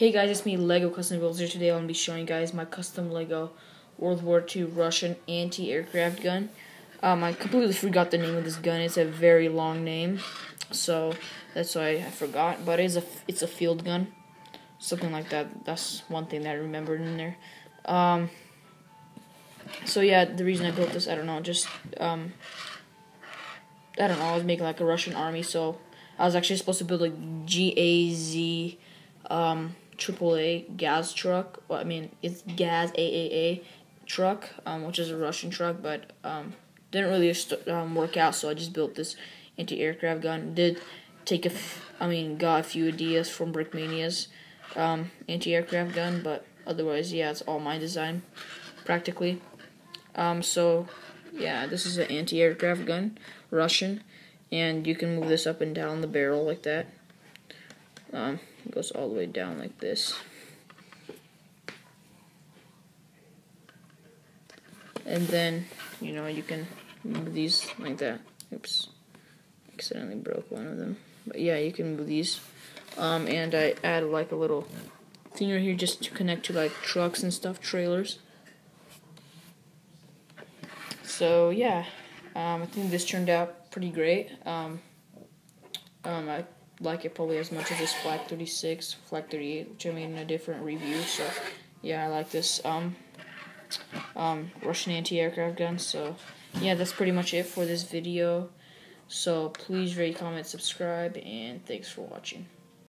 Hey guys, it's me, Lego Custom Builder. Today I'm going to be showing you guys my custom Lego World War II Russian anti-aircraft gun. Um, I completely forgot the name of this gun. It's a very long name, so that's why I forgot. But it's a it's a field gun, something like that. That's one thing that I remembered in there. Um, so yeah, the reason I built this, I don't know, just um, I don't know. I was making like a Russian army, so I was actually supposed to build a GAZ um, AAA GAZ truck. Well, I mean, it's GAZ AAA truck, um, which is a Russian truck, but um, didn't really um, work out. So I just built this anti-aircraft gun. Did take a, f- I mean, got a few ideas from Brickmania's um, anti-aircraft gun, but otherwise, yeah, it's all my design, practically. Um, so yeah, this is an anti-aircraft gun, Russian, and you can move this up and down the barrel like that. Um, it goes all the way down like this. And then, you know, you can move these like that. Oops. Accidentally broke one of them. But yeah, you can move these. Um, and I add like a little thing right here just to connect to like trucks and stuff, trailers. So yeah, um, I think this turned out pretty great. Um, um, I like it probably as much as this Flak 36, Flak 38, which I made in a different review. So, yeah, I like this um, um, Russian anti-aircraft gun. So, yeah, that's pretty much it for this video. So, please rate, comment, subscribe, and thanks for watching.